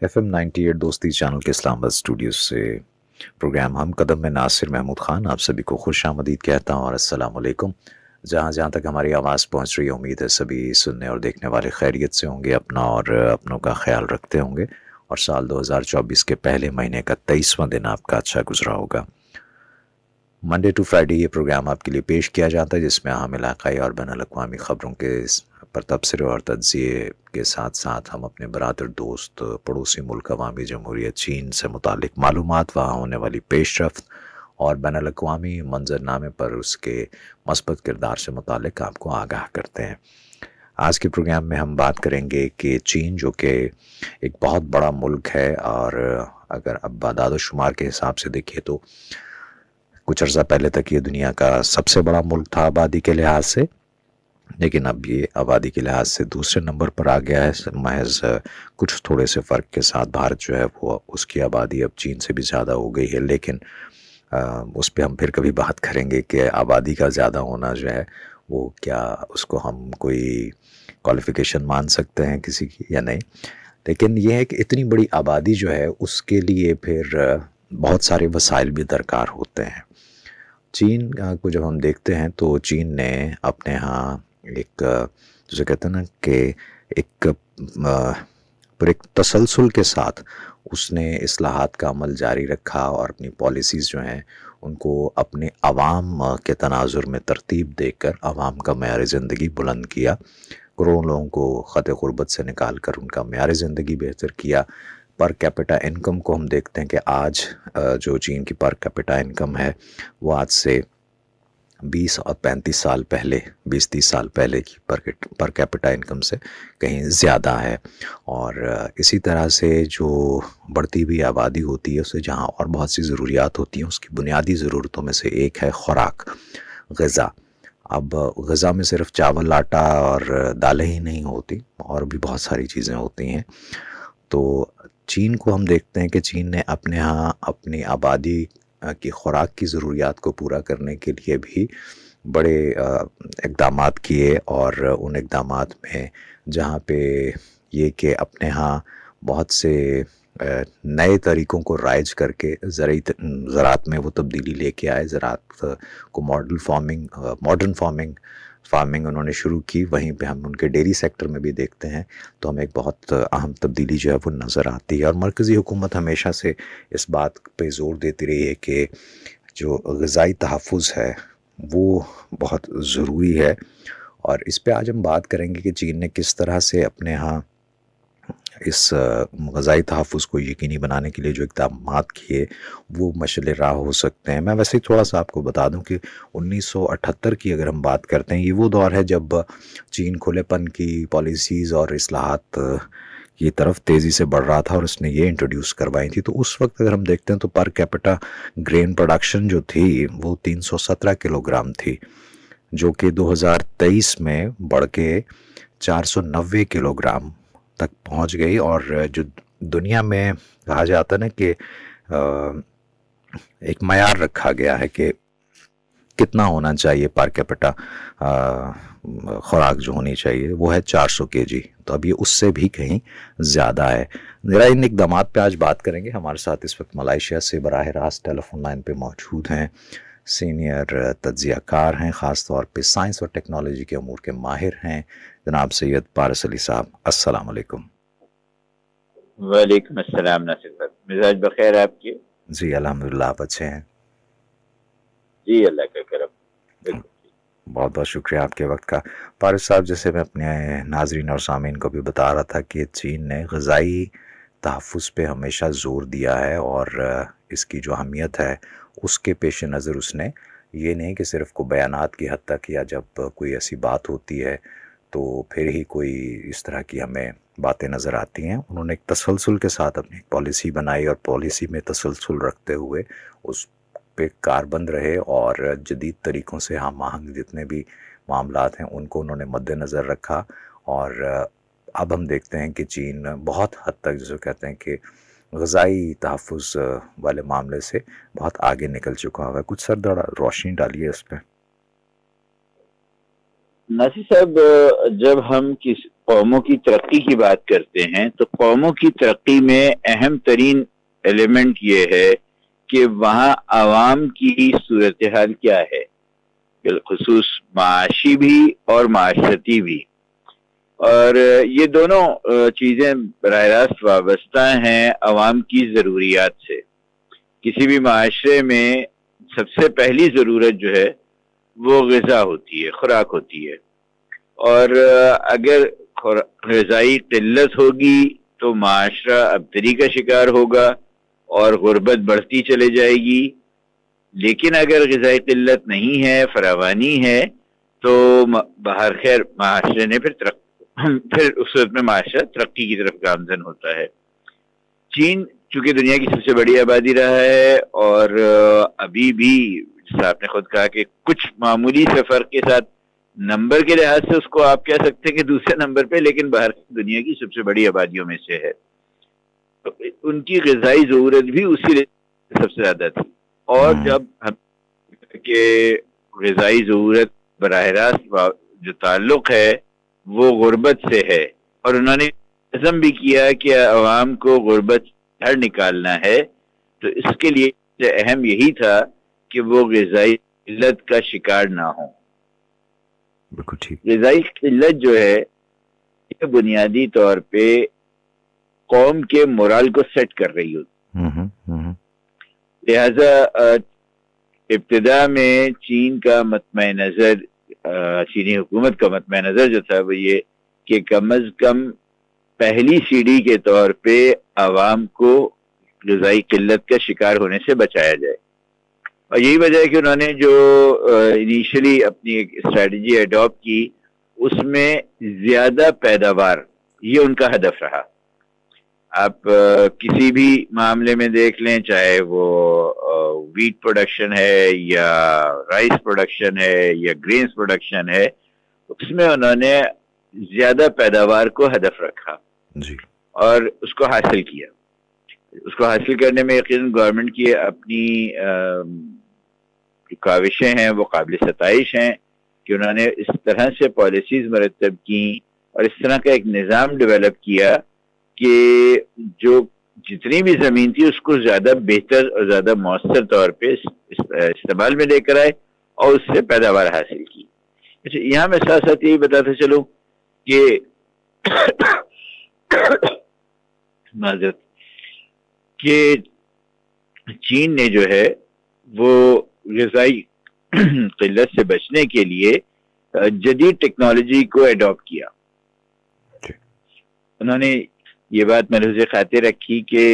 F M ninety eight Dosti channel کے اسلام آباد studio سے پروگرام ہم قدم میں ناصر محمود خان، آپ سبھی کو خوش آمدید کہتا ہوں اور السلام علیکم۔ جہاں جہاں تک ہماری آواز پہنچ رہی ہے، امید ہے سبھی سننے اور دیکھنے والے خیریت سے ہوں گے، اپنا اور اپنوں کا خیال رکھتے ہوں گے۔ اور سال دو ہزار چوبیس کے پہلے مہینے کا تیئیسواں دن آپ کا اچھا گزرا ہوگا۔ منڈے ٹو فرائیڈے یہ پروگرام آپ کے لیے پیش کیا جاتا ہے، جس میں ہم علاقائی اور بین الاقوامی خبروں کے پر تبصرے اور تجزیے کے ساتھ ساتھ ہم اپنے برادر، دوست، پڑوسی ملک، عوامی جمہوریت، چین سے متعلق معلومات وہاں ہونے والی پیش رفت اور بین الاقوامی منظر نامے پر اس کے مثبت کردار سے متعلق آپ کو آگاہ کرتے ہیں۔ آج کے پروگرام میں ہم بات کریں گے کہ چین، جو کہ ایک بہت بڑا ملک ہے، اور اگر اب بعداد و شمار کے حساب سے دیکھیں تو کچھ عرصہ پہلے تک یہ دنیا کا سب سے بڑا ملک تھا آبادی کے لحاظ سے۔ لیکن اب یہ آبادی کے لحاظ سے دوسرے نمبر پر آ گیا ہے، محض کچھ تھوڑے سے فرق کے ساتھ بھارت جو ہے وہ اس کی آبادی اب چین سے بھی زیادہ ہو گئی ہے، لیکن اس پہ ہم پھر کبھی بات کریں گے کہ آبادی کا زیادہ ہونا جو ہے وہ کیا اس کو ہم کوئی کوالیفیکیشن مان سکتے ہیں کسی کی یا نہیں؟ لیکن یہ ہے کہ اتنی بڑی آبادی جو ہے اس کے لیے پھر بہت سارے وسائل بھی درکار ہوتے ہیں۔ چین کو جب ہم دیکھتے ہیں تو چین نے اپنے ہاں ایک جسے کہتے ہیں نا کہ ایک پر ایک تسلسل کے ساتھ اس نے اصلاحات کا عمل جاری رکھا اور اپنی پالیسیز جو ہیں ان کو اپنے عوام کے تناظر میں ترتیب دے کر عوام کا معیار زندگی بلند کیا، کروڑوں لوگوں کو خط غربت سے نکال کر ان کا معیار زندگی بہتر کیا۔ پر کیپٹا انکم کو ہم دیکھتے ہیں کہ آج جو چین کی پر کیپٹا انکم ہے، وہ آج سے بیس اور پینتیس سال پہلے، بیس تیس سال پہلے کی پر کیپٹا انکم سے کہیں زیادہ ہے۔ اور اسی طرح سے جو بڑھتی ہوئی آبادی ہوتی ہے، اسے جہاں اور بہت سی ضروریات ہوتی ہیں، اس کی بنیادی ضرورتوں میں سے ایک ہے خوراک، غذا۔ اب غذا میں صرف چاول، آٹا اور دالیں ہی نہیں ہوتی، اور بھی بہت ساری چیزیں ہوتی ہیں۔ تو چین کو ہم دیکھتے ہیں کہ چین نے اپنے ہاں اپنی آبادی کی خوراک کی ضروریات کو پورا کرنے کے لیے بھی بڑے اقدامات کیے اور ان اقدامات میں جہاں پہ یہ کہ اپنے ہاں بہت سے نئے طریقوں کو رائج کر کے زرعی زراعت میں وہ تبدیلی لے کے آئے، زراعت کو model farming modern farming farming انہوں نے شروع کی، وہیں پہ ہم ان کے ڈیری سیکٹر میں بھی دیکھتے ہیں۔ تو ہمیں ایک بہت اہم تبدیلی جو ہے وہ نظر آتی ہے۔ اور مرکزی حکومت ہمیشہ سے اس بات پہ زور دیتی رہی ہے کہ جو غذائی تحفظ ہے وہ بہت ضروری ہے۔ اور اس پہ آج ہم بات کریں گے کہ چین نے کس طرح سے اپنے ہاں اس غذائی تحفظ کو یقینی بنانے کے لیے جو اقدامات کیے وہ مشل راہ ہو سکتے ہیں۔ میں ویسے ہی تھوڑا سا آپ کو بتا دوں کہ انیس سو اٹھتر کی اگر ہم بات کرتے ہیں، یہ وہ دور ہے جب چین کھلے پن کی پالیسیز اور اصلاحات کی طرف تیزی سے بڑھ رہا تھا اور اس نے یہ انٹروڈیوس کروائی تھی۔ تو اس وقت اگر ہم دیکھتے ہیں تو پر کیپٹا گرین پروڈکشن جو تھی وہ تین سو سترہ کلو گرام تھی، جو کہ دو ہزار تیئیس میں بڑھ کے چار سو نوے کلو گرام تک پہنچ گئی اور جو دنیا میں کہا جاتا نا کہ ایک معیار رکھا گیا ہے کہ کتنا ہونا چاہیے پر کیپٹا خوراک جو ہونی چاہیے، وہ ہے چار سو کے جی۔ تو اب یہ اس سے بھی کہیں زیادہ ہے۔ ذرا ان اقدامات پہ آج بات کریں گے۔ ہمارے ساتھ اس وقت ملائیشیا سے براہ راست ٹیلی فون لائن پہ موجود ہیں۔ سینئر تجزیہ کار ہیں، خاص طور پہ سائنس اور ٹیکنالوجی کے امور کے ماہر ہیں۔ جناب سید پارس علی صاحب السلام علیکم۔ وعلیکم السلام ناصر مزاج بخیر آپ کی؟ جی الحمدللہ آپ اچھے ہیں؟ جی اللہ کا کرم۔ بہت بہت شکریہ آپ کے وقت کا۔ پارس صاحب جیسے میں اپنے ناظرین اور سامعین کو بھی بتا رہا تھا کہ چین نے غذائی تحفظ پہ ہمیشہ زور دیا ہے اور اس کی جو اہمیت ہے اس کے پیش نظر اس نے یہ نہیں کہ صرف کو بیانات کی حد تک یا جب کوئی ایسی بات ہوتی ہے تو پھر ہی کوئی اس طرح کی ہمیں باتیں نظر آتی ہیں۔ انہوں نے ایک تسلسل کے ساتھ اپنی ایک پالیسی بنائی اور پالیسی میں تسلسل رکھتے ہوئے اس پہ کار بند رہے اور جدید طریقوں سے ہاں، ہم آہنگ جتنے بھی معاملات ہیں، ان کو انہوں نے مد نظر رکھا اور اب ہم دیکھتے ہیں کہ چین بہت حد تک جسے کہتے ہیں کہ غذائی تحفظ والے معاملے سے بہت آگے نکل چکا ہوا ہے۔ کچھ سر دڑا روشنی ڈالیے اس پہ۔ ناسی صاحب، جب ہم کس قوموں کی ترقی کی بات کرتے ہیں، تو قوموں کی ترقی میں اہم ترین ایلیمنٹ یہ ہے کہ وہاں عوام کی صورتحال کیا ہے۔ بالخصوص معاشی بھی اور معاشرتی بھی۔ اور یہ دونوں چیزیں براہ راست وابستہ ہیں عوام کی ضروریات سے۔ کسی بھی معاشرے میں سب سے پہلی ضرورت جو ہے وہ غذا ہوتی ہے، خوراک ہوتی ہے۔ اور اگر غذائی قلت ہوگی تو معاشرہ ابتری کا شکار ہوگا اور غربت بڑھتی چلے جائے گی۔ لیکن اگر غذائی قلت نہیں ہے، فراوانی ہے، تو باہر خیر معاشرے نے پھر پھر اس وقت میں معاشرہ ترقی کی طرف گامزن ہوتا ہے۔ چین چونکہ دنیا کی سب سے بڑی آبادی رہا ہے اور ابھی بھی آپ نے خود کہا کہ کچھ معمولی سے فرق کے ساتھ نمبر کے لحاظ سے اس کو آپ کہہ سکتے ہیں کہ دوسرے نمبر پہ لیکن باہر دنیا کی سب سے بڑی آبادیوں میں سے ہے۔ ان کی غذائی ضرورت بھی اسی سب سے زیادہ تھی۔ اور جب ہم کہ غذائی ضرورت براہ راست جو تعلق ہے وہ غربت سے ہے۔ اور انہوں نے عزم بھی کیا کہ عوام کو غربت ہر نکالنا ہے۔ تو اس کے لیے اہم یہی تھا کہ وہ غذائی قلت کا شکار نہ ہوں۔ غذائی قلت جو ہے یہ بنیادی طور پہ قوم کے مورال کو سیٹ کر رہی ہوتی۔ لہذا ابتدا میں چین کا مطمع نظر چینی حکومت کا مطمع نظر جو تھا وہ یہ کہ کم از کم پہلی سیڑھی کے طور پہ عوام کو غذائی قلت کا شکار ہونے سے بچایا جائے۔ اور یہی وجہ ہے کہ انہوں نے جو انیشلی اپنی ایک اسٹریٹجی اڈاپٹ کی اس میں زیادہ پیداوار یہ ان کا ہدف رہا۔ آپ کسی بھی معاملے میں دیکھ لیں چاہے وہ ویٹ پروڈکشن ہے یا رائس پروڈکشن ہے یا گرینز پروڈکشن ہے اس میں انہوں نے زیادہ پیداوار کو ہدف رکھا۔ جی۔ اور اس کو حاصل کیا۔ اس کو حاصل کرنے میں یقیناً گورنمنٹ کی اپنی کاوشیں ہیں، وہ قابل ستائش ہیں کہ انہوں نے اس طرح سے پالیسیز مرتب کی اور اس طرح کا ایک نظام ڈیولپ کیا کہ جو جتنی بھی زمین تھی، اس کو زیادہ بہتر اور زیادہ مؤثر طور پہ استعمال میں لے کر آئے اور اس سے پیداوار حاصل کی۔ اچھا یہاں میں ساتھ ساتھ یہی بتاتا چلوں کہ معذرت، کہ چین نے جو ہے وہ غذائی قلت سے بچنے کے لیے جدید ٹیکنالوجی کو ایڈاپٹ کیا جی۔ انہوں نے یہ بات محروض خاطر رکھی کہ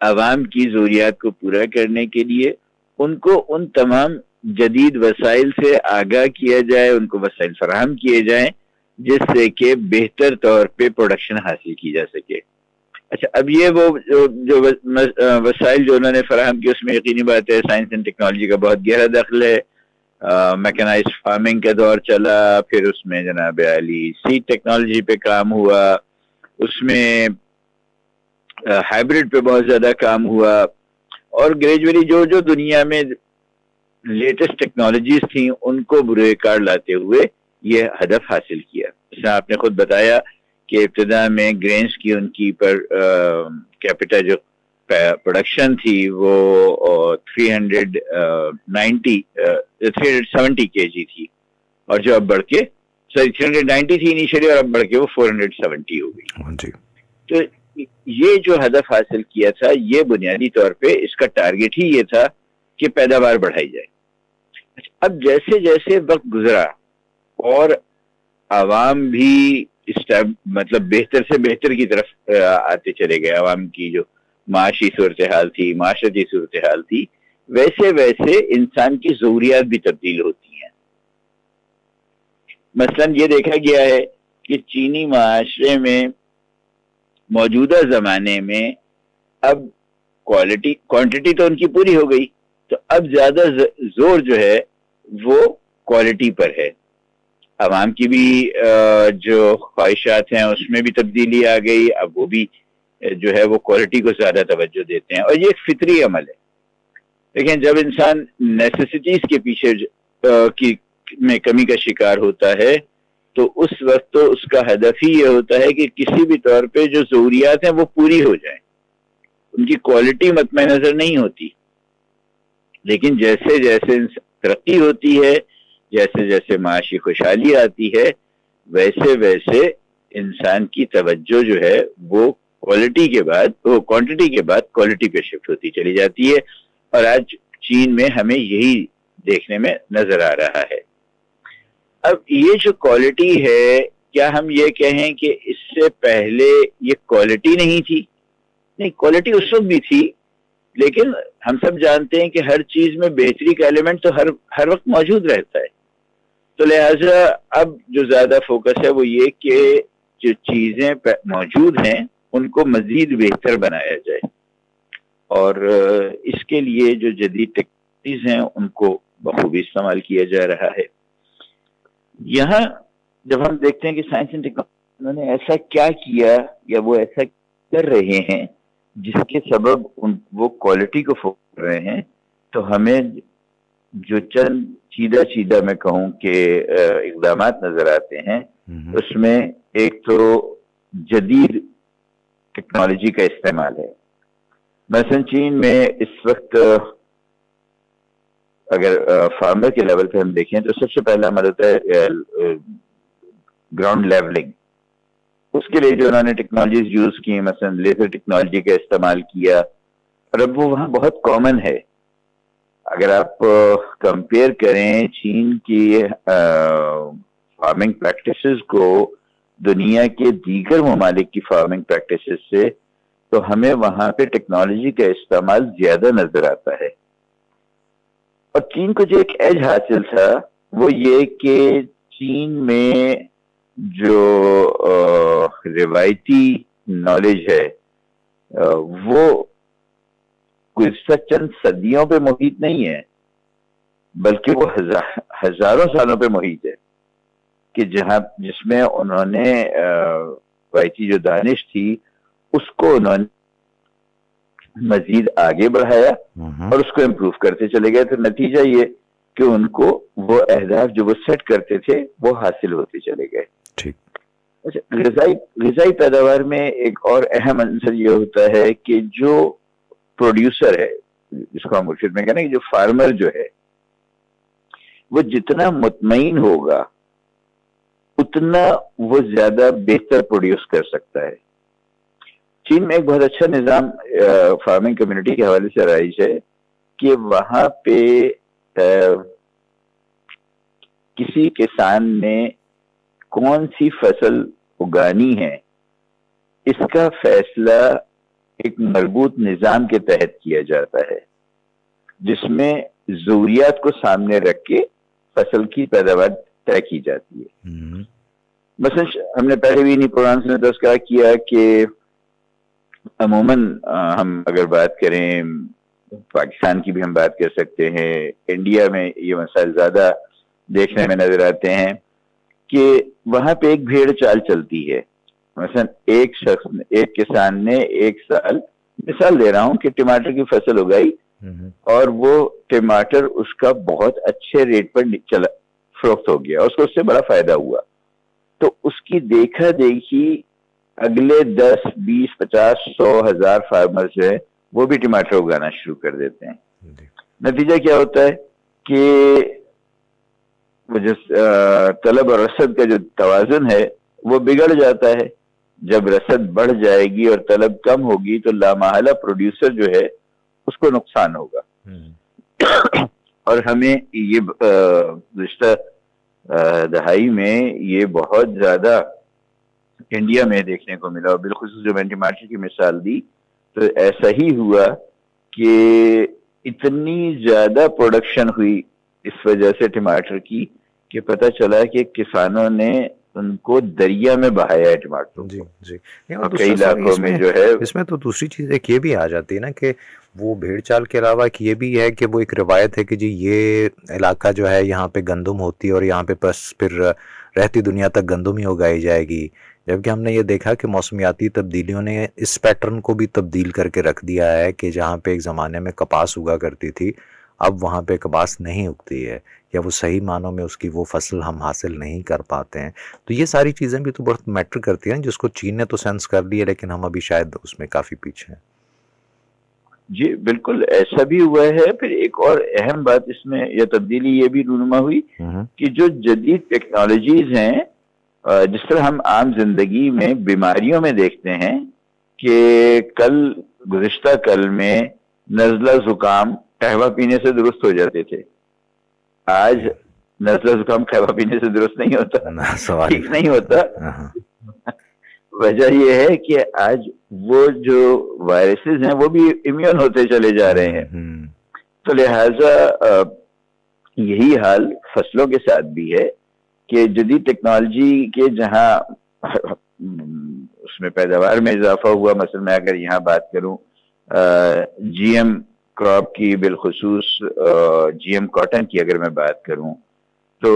عوام کی ضروریات کو پورا کرنے کے لیے ان کو ان تمام جدید وسائل سے آگاہ کیا جائے ان کو وسائل فراہم کیے جائیں جس سے کہ بہتر طور پہ پروڈکشن حاصل کی جا سکے اچھا اب یہ وہ، جو وسائل جو انہوں نے فراہم کی اس میں یقینی بات ہے، سائنس اینڈ ٹیکنالوجی کا بہت گہرا دخل ہے۔ میکنائز فارمنگ کا دور چلا، پھر اس میں جناب علی سیڈ ٹیکنالوجی پہ کام ہوا۔ اس میں ہائیبریڈ پہ بہت زیادہ کام ہوا۔ اور گریجولی جو جو دنیا میں لیٹسٹ ٹیکنالوجیز تھیں، ان کو برے کار لاتے ہوئے یہ ہدف حاصل کیا۔ جس آپ نے خود بتایا کہ ابتدا میں گرینز کی ان کی پر کیپٹا جو پروڈکشن تھی وہ three hundred ninety three hundred seventy KG جی تھی۔ اور جو اب بڑھ کے سوری تھری ہنڈریڈ نائنٹی تھی انیشلی اور اب بڑھ کے وہ فور ہنڈریڈ سیونٹی ہو گئی۔ ہاں جی۔ تو یہ جو ہدف حاصل کیا تھا یہ بنیادی طور پہ اس کا ٹارگیٹ ہی یہ تھا کہ پیداوار بڑھائی جائے۔ اچھا، اب جیسے جیسے وقت گزرا اور عوام بھی اس ٹائم مطلب بہتر سے بہتر کی طرف آتے چلے گئے۔ عوام کی جو معاشی صورتحال تھی، معاشرتی صورتحال تھی، ویسے ویسے انسان کی ضروریات بھی تبدیل ہوتی ہیں۔ مثلا یہ دیکھا گیا ہے کہ چینی معاشرے میں موجودہ زمانے میں اب کوالٹی کوانٹٹی تو ان کی پوری ہو گئی، تو اب زیادہ زور جو ہے وہ کوالٹی پر ہے۔ عوام کی بھی جو خواہشات ہیں، اس میں بھی تبدیلی آ گئی۔ اب وہ بھی، جو ہے، وہ کوالٹی کو زیادہ توجہ دیتے ہیں۔ اور یہ ایک فطری عمل ہے۔ لیکن جب انسان نیسیسٹیز کے پیچھے کی میں کمی کا شکار ہوتا ہے، تو اس وقت تو اس کا ہدف ہی یہ ہوتا ہے کہ کسی بھی طور پہ جو ضروریات ہیں، وہ پوری ہو جائیں۔ ان کی کوالٹی مطمع نظر نہیں ہوتی۔ لیکن جیسے جیسے ترقی ہوتی ہے جیسے جیسے معاشی خوشحالی آتی ہے، ویسے ویسے انسان کی توجہ جو ہے، وہ کوالٹی کے بعد، وہ کوانٹٹی کے بعد کوالٹی پہ شفٹ ہوتی چلی جاتی ہے۔ اور آج چین میں ہمیں یہی دیکھنے میں نظر آ رہا ہے۔ اب یہ جو کوالٹی ہے، کیا ہم یہ کہیں کہ اس سے پہلے یہ کوالٹی نہیں تھی؟ نہیں کوالٹی اس وقت بھی تھی، لیکن ہم سب جانتے ہیں کہ ہر چیز میں بہتری کا ایلیمنٹ تو ہر ہر وقت موجود رہتا ہے۔ تو لہٰذا اب جو زیادہ فوکس ہے وہ یہ کہ جو چیزیں موجود ہیں ان کو مزید بہتر بنایا جائے اور اس کے لیے جو جدید ٹیکنالوجیز ہیں ان کو بخوبی استعمال کیا جا رہا ہے۔ یہاں جب ہم دیکھتے ہیں کہ سائنس اینڈ ٹیکنالوجی انہوں نے ایسا کیا کیا یا وہ ایسا کر رہے ہیں جس کے سبب ان وہ کوالٹی کو فوکس کر رہے ہیں، تو ہمیں جو چند سیدھا سیدھا میں کہوں کہ اقدامات نظر آتے ہیں۔ اس میں ایک تو جدید ٹیکنالوجی کا استعمال ہے۔ مثلاً چین میں اس وقت اگر فارمر کے لیول پہ ہم دیکھیں تو سب سے پہلا عمل ہوتا ہے گراؤنڈ لیولنگ۔ اس کے لیے جو انہوں نے ٹیکنالوجیز یوز کی مثلا لیزر ٹیکنالوجی کا استعمال کیا اور اب وہ وہاں بہت کامن ہے۔ اگر آپ کمپیئر کریں چین کی فارمنگ پریکٹسز کو دنیا کے دیگر ممالک کی فارمنگ پریکٹسز سے، تو ہمیں وہاں پہ ٹیکنالوجی کا استعمال زیادہ نظر آتا ہے۔ اور چین کو جو ایک ایج حاصل تھا، وہ یہ کہ چین میں جو روایتی نالج ہے وہ گزشتہ چند صدیوں پہ محیط نہیں ہے بلکہ وہ ہزاروں سالوں پہ محیط ہے۔ کہ جہاں جس میں انہوں نے روایتی جو دانش تھی اس کو انہوں نے مزید آگے بڑھایا اور اس کو امپروو کرتے چلے گئے۔ تو نتیجہ یہ کہ ان کو وہ اہداف جو وہ سیٹ کرتے تھے وہ حاصل ہوتے چلے گئے۔ اچھا غذائی غذائی پیداوار میں ایک اور اہم عنصر یہ ہوتا ہے کہ جو پروڈیوسر ہے، جس کو ہم مرشد میں کہنا کہ جو فارمر جو ہے، وہ جتنا مطمئن ہوگا، اتنا وہ زیادہ بہتر پروڈیوس کر سکتا ہے۔ چین میں ایک بہت اچھا نظام فارمنگ کمیونٹی کے حوالے سے رائج ہے کہ وہاں پہ کسی کسان نے کون سی فصل اگانی ہے، اس کا فیصلہ ایک مربوط نظام کے تحت کیا جاتا ہے جس میں ضروریات کو سامنے رکھ کے فصل کی پیداوار طے کی جاتی ہے۔ مثلا ہم نے پہلے بھی انہیں پروگرام سے تذکرہ کیا کہ عموماً ہم اگر بات کریں پاکستان کی بھی ہم بات کر سکتے ہیں انڈیا میں یہ مسائل زیادہ دیکھنے میں نظر آتے ہیں کہ وہاں پہ ایک بھیڑ چال چلتی ہے۔ مثلا ایک شخص ایک کسان نے ایک سال مثال دے رہا ہوں کہ ٹماٹر کی فصل اگائی اور وہ ٹماٹر اس کا بہت اچھے ریٹ پر چلا فروخت ہو گیا اس کو اس سے بڑا فائدہ ہوا۔ تو اس کی دیکھا دیکھی اگلے دس بیس پچاس سو ہزار فارمر جو ہے وہ بھی ٹماٹر اگانا شروع کر دیتے ہیں۔ جی۔ نتیجہ کیا ہوتا ہے کہ وہ جو طلب اور رسد کا جو توازن ہے وہ بگڑ جاتا ہے۔ جب رسد بڑھ جائے گی اور طلب کم ہوگی تو لامحالہ پروڈیوسر جو ہے اس کو نقصان ہوگا۔ اور ہمیں یہ رشتہ دہائی میں یہ بہت زیادہ انڈیا میں دیکھنے کو ملا۔ اور بالخصوص جو میں نے ٹماٹر کی مثال دی تو ایسا ہی ہوا کہ اتنی زیادہ پروڈکشن ہوئی اس وجہ سے ٹماٹر کی کہ پتہ چلا کہ کسانوں نے ان کو دریا میں بہایا ہے ٹماٹر جی جی۔ کئی علاقوں میں جو ہے اس میں تو دوسری چیز ایک یہ بھی آ جاتی ہے نا کہ وہ بھیڑ چال کے علاوہ ایک یہ بھی ہے کہ وہ ایک روایت ہے کہ جی یہ علاقہ جو ہے یہاں پہ گندم ہوتی ہے اور یہاں پہ بس پھر رہتی دنیا تک گندم ہی اگائی جائے گی۔ جبکہ ہم نے یہ دیکھا کہ موسمیاتی تبدیلیوں نے اس پیٹرن کو بھی تبدیل کر کے رکھ دیا ہے کہ جہاں پہ ایک زمانے میں کپاس اگا کرتی تھی اب وہاں پہ کپاس نہیں اگتی ہے۔ یا وہ صحیح معنوں میں اس کی وہ فصل ہم حاصل نہیں کر پاتے ہیں۔ تو یہ ساری چیزیں بھی تو بہت میٹر کرتی ہیں جس کو چین نے تو سینس کر لی ہے لیکن ہم ابھی شاید اس میں کافی پیچھے ہیں۔ جی بالکل ایسا بھی ہوا ہے۔ پھر ایک اور اہم بات اس میں یا تبدیلی یہ بھی رونما ہوئی کہ جو جدید ٹیکنالوجیز ہیں جس طرح ہم عام زندگی میں بیماریوں میں دیکھتے ہیں کہ کل گزشتہ کل میں نزلہ زکام قہوہ پینے سے درست ہو جاتے تھے۔ آج نزلہ زکام قہوہ پینے سے درست نہیں ہوتا۔ ٹھیک نہیں ہوتا۔ ہاں، ہاں۔ وجہ یہ ہے کہ آج وہ جو وائرسز ہیں وہ بھی امیون ہوتے چلے جا رہے ہیں۔ تو لہٰذا یہی حال فصلوں کے ساتھ بھی ہے کہ جدید ٹیکنالوجی کے جہاں اس میں پیداوار میں اضافہ ہوا مثلا میں اگر یہاں بات کروں جی ایم کراپ کی بالخصوص جی ایم کاٹن کی اگر میں بات کروں، تو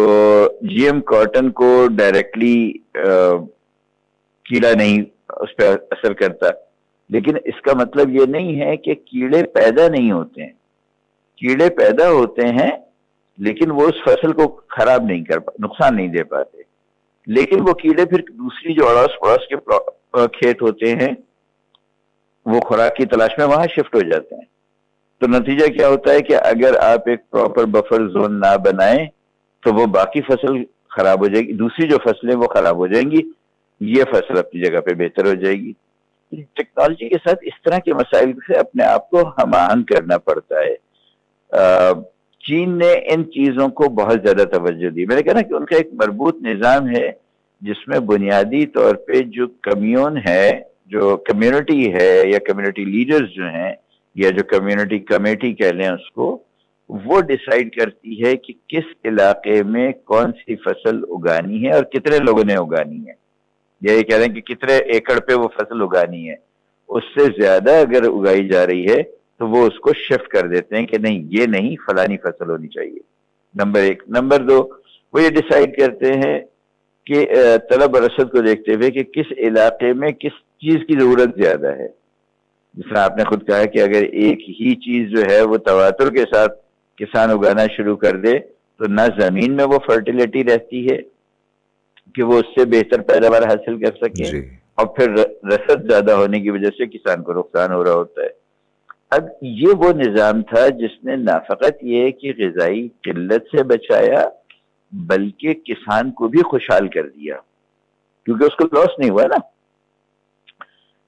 جی ایم کاٹن کو ڈائریکٹلی کیڑا نہیں اس پہ اثر کرتا۔ لیکن اس کا مطلب یہ نہیں ہے کہ کیڑے پیدا نہیں ہوتے ہیں۔ کیڑے پیدا ہوتے ہیں، لیکن وہ اس فصل کو خراب نہیں کر نقصان نہیں دے پاتے۔ لیکن وہ کیڑے پھر دوسری جو اڑوس پڑوس کے کھیت ہوتے ہیں، وہ خوراک کی تلاش میں وہاں شفٹ ہو جاتے ہیں۔ تو نتیجہ کیا ہوتا ہے کہ اگر آپ ایک پراپر بفر زون نہ بنائیں تو وہ باقی فصل خراب ہو جائے گی۔ دوسری جو فصلیں وہ خراب ہو جائیں گی۔ یہ فصل اپنی جگہ پہ بہتر ہو جائے گی۔ ٹیکنالوجی کے ساتھ اس طرح کے مسائل سے اپنے آپ کو ہم آہنگ کرنا پڑتا ہے۔ چین نے ان چیزوں کو بہت زیادہ توجہ دی۔ میں نے کہا نا کہ ان کا ایک مربوط نظام ہے جس میں بنیادی طور پہ جو کمیون ہے، جو کمیونٹی ہے یا کمیونٹی لیڈرز جو ہیں یا جو کمیونٹی کمیٹی کہہ لیں اس کو، وہ ڈیسائیڈ کرتی ہے کہ کس علاقے میں کون سی فصل اگانی ہے اور کتنے لوگوں نے اگانی ہے۔ یہ کہہ رہے ہیں کہ کتنے ایکڑ پہ وہ فصل اگانی ہے۔ اس سے زیادہ اگر اگائی جا رہی ہے تو وہ اس کو شفٹ کر دیتے ہیں کہ نہیں، یہ نہیں، فلانی فصل ہونی چاہیے۔ نمبر ایک۔ نمبر دو، وہ یہ ڈیسائیڈ کرتے ہیں کہ طلب رسد کو دیکھتے ہوئے کہ کس علاقے میں کس چیز کی ضرورت زیادہ ہے۔ جس طرح آپ نے خود کہا کہ اگر ایک ہی چیز جو ہے وہ تواتر کے ساتھ کسان اگانا شروع کر دے تو نہ زمین میں وہ فرٹیلیٹی رہتی ہے کہ وہ اس سے بہتر پیداوار حاصل کر سکے جی۔ اور پھر رسد زیادہ ہونے کی وجہ سے کسان کو نقصان ہو رہا ہوتا ہے۔ اب یہ وہ نظام تھا جس نے نہ فقط یہ کہ غذائی قلت سے بچایا بلکہ کسان کو بھی خوشحال کر دیا۔ کیونکہ اس کو لاس نہیں ہوا نا۔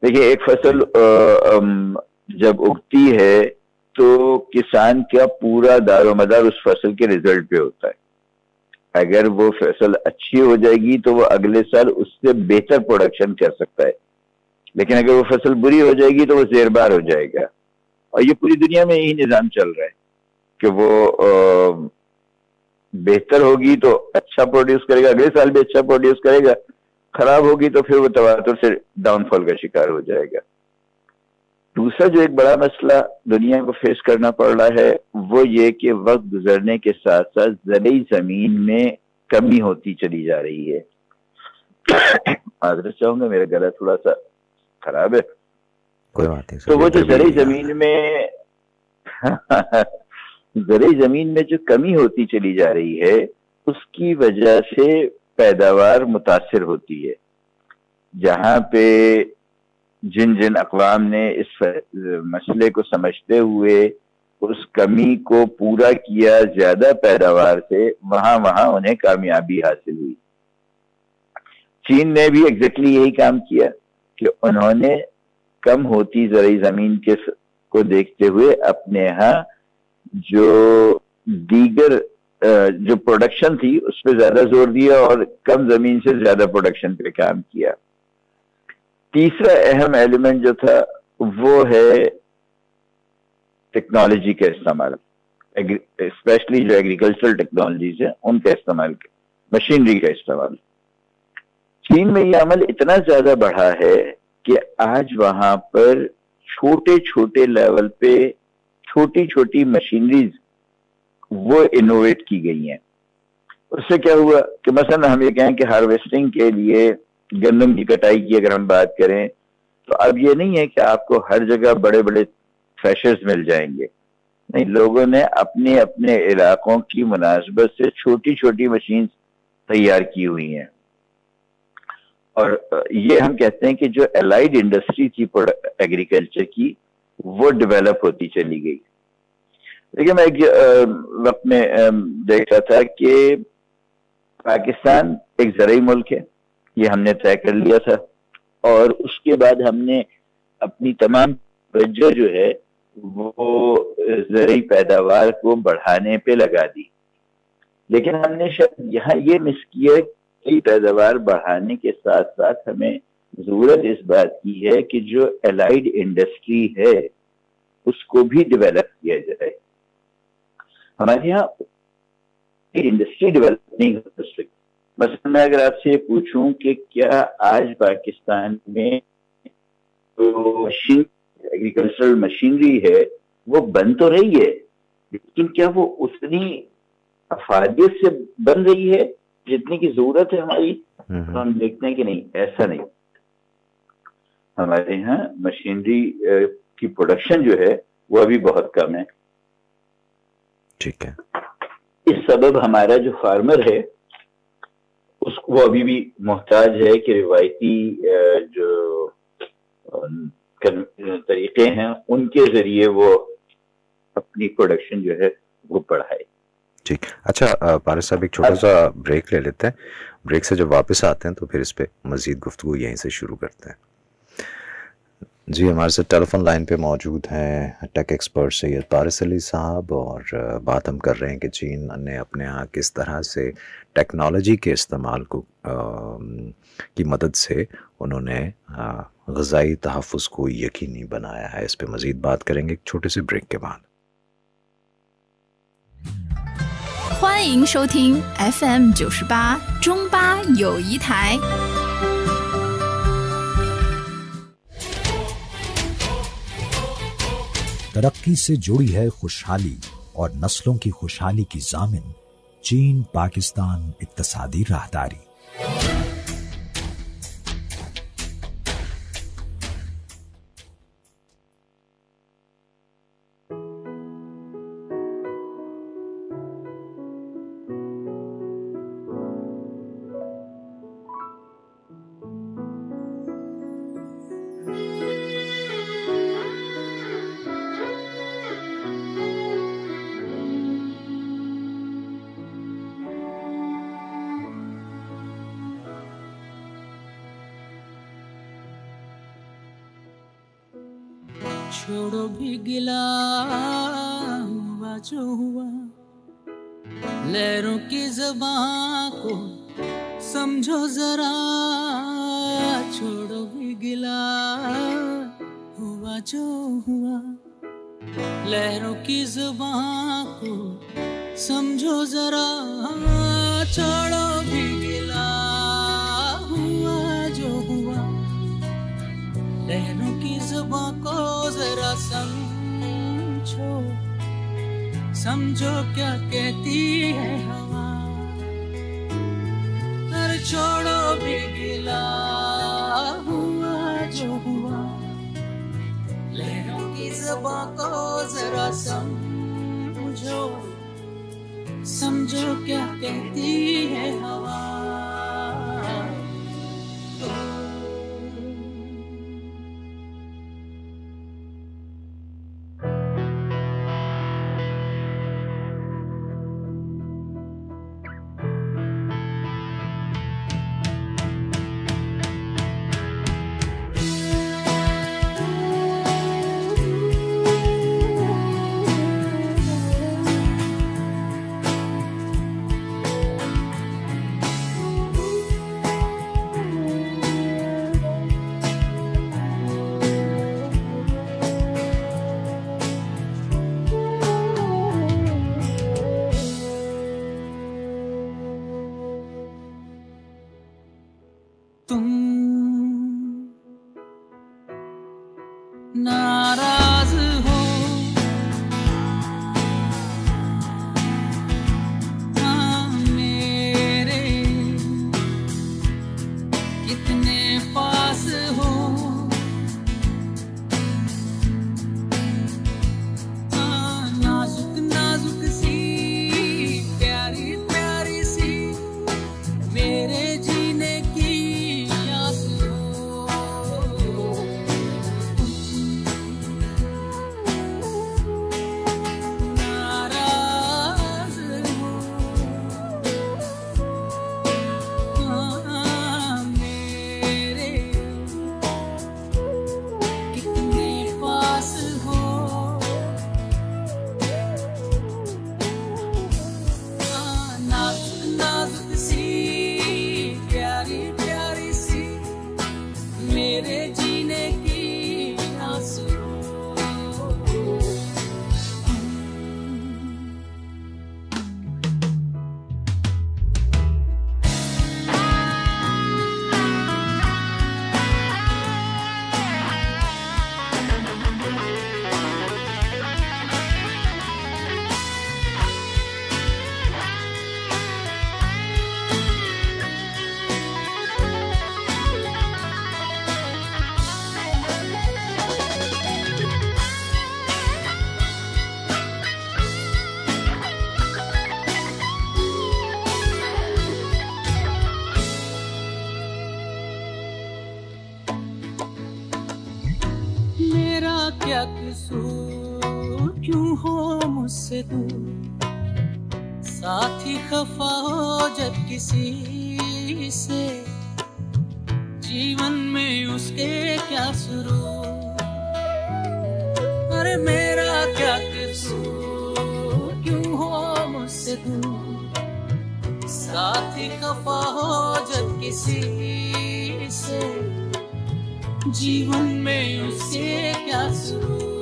دیکھیے، ایک فصل جب اگتی ہے تو کسان کا پورا دار و مدار اس فصل کے ریزلٹ پہ ہوتا ہے۔ اگر وہ فصل اچھی ہو جائے گی تو وہ اگلے سال اس سے بہتر پروڈکشن کر سکتا ہے۔ لیکن اگر وہ فصل بری ہو جائے گی تو وہ زیر بار ہو جائے گا۔ اور یہ پوری دنیا میں یہی نظام چل رہا ہے کہ وہ بہتر ہوگی تو اچھا پروڈیوس کرے گا، اگلے سال بھی اچھا پروڈیوس کرے گا۔ خراب ہوگی تو پھر وہ تواتر سے ڈاؤن فال کا شکار ہو جائے گا۔ دوسرا جو ایک بڑا مسئلہ دنیا کو فیس کرنا پڑ رہا ہے وہ یہ کہ وقت گزرنے کے ساتھ ساتھ زرعی زمین میں کمی ہوتی چلی جا رہی ہے۔ معذرت چاہوں گا میرا گلا تھوڑا سا خراب ہے۔ کوئی بات نہیں تو وہ جو زرعی زمین میں زرعی زمین میں جو کمی ہوتی چلی جا رہی ہے اس کی وجہ سے پیداوار متاثر ہوتی ہے۔ جہاں پہ جن جن اقوام نے اس مسئلے کو سمجھتے ہوئے اس کمی کو پورا کیا زیادہ پیداوار سے، وہاں وہاں انہیں کامیابی حاصل ہوئی۔ چین نے بھی ایگزیکٹلی یہی کام کیا کہ انہوں نے کم ہوتی زرعی زمین کے کو دیکھتے ہوئے اپنے ہاں جو دیگر جو پروڈکشن تھی، اس پہ زیادہ زور دیا اور کم زمین سے زیادہ پروڈکشن پہ کام کیا۔ تیسرا اہم ایلیمنٹ جو تھا، وہ ہے ٹیکنالوجی کا استعمال۔ اسپیشلی جو ایگریکلچرل ٹیکنالوجیز ہیں، ان کا استعمال مشینری کا استعمال۔ چین میں یہ عمل اتنا زیادہ بڑھا ہے کہ آج وہاں پر چھوٹے چھوٹے لیول پہ چھوٹی چھوٹی مشینریز وہ انوویٹ کی گئی ہیں۔ اس سے کیا ہوا کہ مثلا ہم یہ کہیں کہ ہارویسٹنگ کے لیے گندم کی کٹائی کی اگر ہم بات کریں تو اب یہ نہیں ہے کہ آپ کو ہر جگہ بڑے بڑے فریشرز مل جائیں گے۔ نہیں، لوگوں نے اپنے اپنے علاقوں کی مناسبت سے چھوٹی چھوٹی مشین تیار کی ہوئی ہیں۔ اور یہ ہم کہتے ہیں کہ جو الائڈ انڈسٹری تھی ایگریکلچر کی، وہ ڈیولپ ہوتی چلی گئی۔ لیکن میں ایک وقت میں دیکھ رہا تھا کہ پاکستان ایک زرعی ملک ہے، یہ ہم نے طے کر لیا تھا۔ اور اس کے بعد ہم نے اپنی تمام توجہ جو ہے، وہ زرعی پیداوار کو بڑھانے پہ لگا دی۔ لیکن ہم نے شاید یہاں یہ مس کیا کی پیداوار بڑھانے کے ساتھ ساتھ ہمیں ضرورت اس بات کی ہے کہ جو الائڈ انڈسٹری ہے، اس کو بھی ڈیولپ کیا جائے۔ ہمارے یہاں انڈسٹری ڈیولپ نہیں ہو سکتی مثلا میں اگر آپ سے پوچھوں کہ کیا آج پاکستان میں جو مشین ایگریکلچرل مشینری ہے وہ بن تو رہی ہے لیکن کیا وہ اتنی افادیت سے بن رہی ہے جتنی کی ضرورت ہے ہماری؟ تو ہم دیکھتے ہیں کہ نہیں ایسا نہیں۔ ہمارے یہاں مشینری کی پروڈکشن جو ہے وہ ابھی بہت کم ہے۔ ٹھیک ہے۔ اس سبب ہمارا جو فارمر ہے اس کو ابھی بھی محتاج ہے کہ روایتی جو طریقے ہیں ان کے ذریعے وہ اپنی پروڈکشن جو ہے وہ بڑھائے۔ ٹھیک۔ اچھا پارس صاحب ایک چھوٹا سا بریک لے لیتے ہیں۔ بریک سے جب واپس آتے ہیں تو پھر اس پہ مزید گفتگو یہیں سے شروع کرتے ہیں۔ جی ہمارے سے ٹیلی فون لائن پہ موجود ہیں ٹیک ایکسپرٹ سید پارس علی صاحب اور بات ہم کر رہے ہیں کہ چین نے اپنے ہاں کس طرح سے ٹیکنالوجی کے استعمال کو کی مدد سے انہوں نے غذائی تحفظ کو یقینی بنایا ہے اس پہ مزید بات کریں گے ایک چھوٹے سے بریک کے بعد 欢迎收听 FM 九十八中巴友谊台。 ترقی سے جڑی ہے خوشحالی اور نسلوں کی خوشحالی کی ضامن چین، پاکستان اقتصادی راہداری۔ چھوڑو بھی گلا ہوا جو ہوا لہروں کی زبان کو سمجھو ذرا چھوڑو بھی گلا ہوا جو ہوا لہروں کی زبان کو سمجھو ذرا چھوڑو سمجھو سمجھو کیا کہتی ہے ہوا پر چھوڑو بھی گلا ہوا جو ہوا لہروں کی زبان کو ذرا سمجھو سمجھو کیا کہتی ہے ہوا کسی سے جیون میں اس کے کیا سرور ارے میرا کیا قصور؟ کیوں ہو مجھ سے دور؟ ساتھی خفا ہو جب کسی سے جیون میں اس سے کیا سرور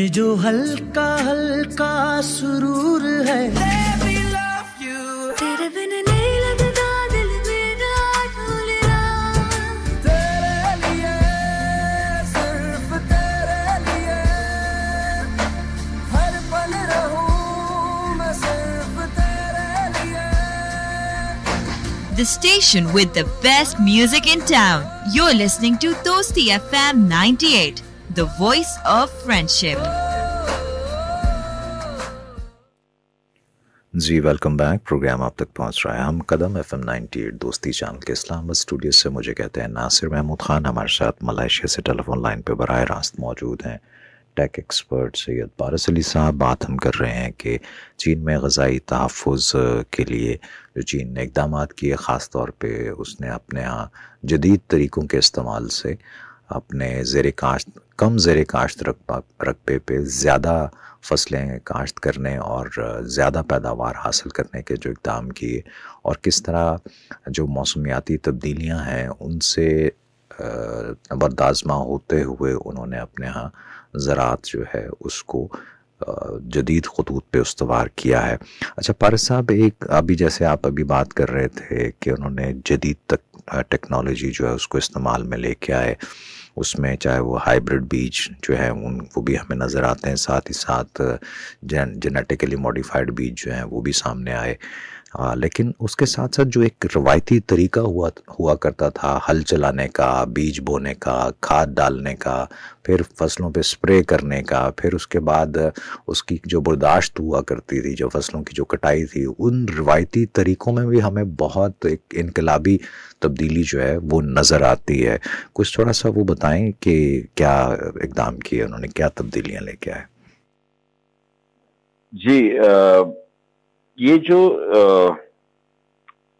یہ جو ہلکا ہلکا سرور ہے تیرے بن نہیں لگتا دل میرا ڈھول رہا تیرے لیے صرف تیرے لیے ہر پل رہوں میں صرف تیرے لیے The station with the best music in town. You're listening to Toasty FM 98, the voice of friendship. جی ویلکم بیک پروگرام آپ تک پہنچ رہا ہے۔ ہم قدم F M ninety eight Dosti channel کے اسلام آباد اسٹوڈیو سے، مجھے کہتے ہیں ناصر محمود خان ہمارے ساتھ ملائیشیا سے ٹیلی فون لائن پہ براہ راست موجود ہیں۔ ٹیک ایکسپرٹ سید پارس علی صاحب، بات ہم کر رہے ہیں کہ چین میں غذائی تحفظ کے لیے جو چین نے اقدامات کیے، خاص طور پہ اس نے اپنے ہاں جدید طریقوں کے استعمال سے اپنے زیر کاشت کم زیر کاشت رقبہ رقبے پہ زیادہ فصلیں کاشت کرنے اور زیادہ پیداوار حاصل کرنے کے جو اقدام کیے اور کس طرح جو موسمیاتی تبدیلیاں ہیں ان سے بردازمہ ہوتے ہوئے انہوں نے اپنے ہاں زراعت جو ہے اس کو جدید خطوط پہ استوار کیا ہے۔ اچھا پارس صاحب، ایک ابھی جیسے آپ ابھی بات کر رہے تھے کہ انہوں نے جدید تک ٹیکنالوجی جو ہے اس کو استعمال میں لے کے آئے۔ اس میں چاہے وہ ہائبرڈ بیج جو ہے، ان وہ بھی ہمیں نظر آتے ہیں، ساتھ ہی ساتھ جینیٹیکلی ماڈیفائڈ بیج جو ہیں، وہ بھی سامنے آئے۔ ہاں، لیکن اس کے ساتھ ساتھ جو ایک روایتی طریقہ ہوا ہوا کرتا تھا، ہل چلانے کا، بیج بونے کا، کھاد ڈالنے کا، پھر فصلوں پہ سپرے کرنے کا، پھر اس کے بعد اس کی جو برداشت ہوا کرتی تھی، جو فصلوں کی جو کٹائی تھی، ان روایتی طریقوں میں بھی ہمیں بہت ایک انقلابی تبدیلی جو ہے وہ نظر آتی ہے۔ کچھ تھوڑا سا وہ بتائیں کہ کیا اقدام کیے، انہوں نے کیا تبدیلیاں لے کے آئے؟ جی یہ جو